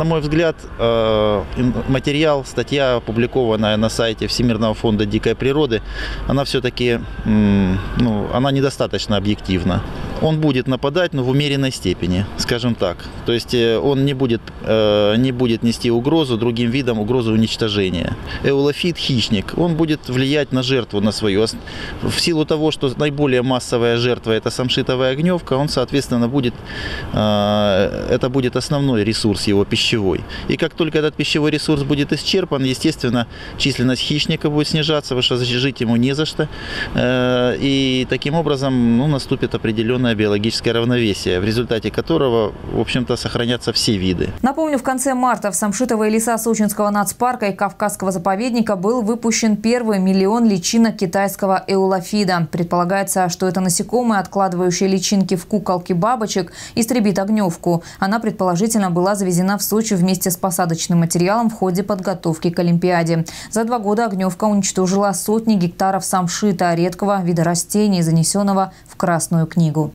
На мой взгляд, э, материал, статья, опубликованная на сайте Всемирного фонда дикой природы, она все-таки ну, она недостаточно объективна. Он будет нападать, но в умеренной степени, скажем так. То есть э, он не будет, э, не будет нести угрозу другим видам, угрозу уничтожения. Эулофит – хищник. Он будет влиять на жертву, на свою. В силу того, что наиболее массовая жертва – это самшитовая огневка, он, соответственно, будет, это будет основной ресурс его пищевой. И как только этот пищевой ресурс будет исчерпан, естественно, численность хищника будет снижаться, потому что жить ему не за что. Э, и таким образом ну, наступит определенное биологическое равновесие, в результате которого, в общем-то, сохранятся все виды. Напомню, в конце марта в Самшитовые леса Сочинского нацпарка и Кавказского заповедника был выпущен первый миллион личинок китайского эулофида. Предполагается, что это насекомое, откладывающее личинки в куколки бабочек, истребит огневку. Она предположительно была завезена в Сочи вместе с посадочным материалом в ходе подготовки к Олимпиаде. За два года огневка уничтожила сотни гектаров самшита, редкого вида растений, занесенного в Красную книгу.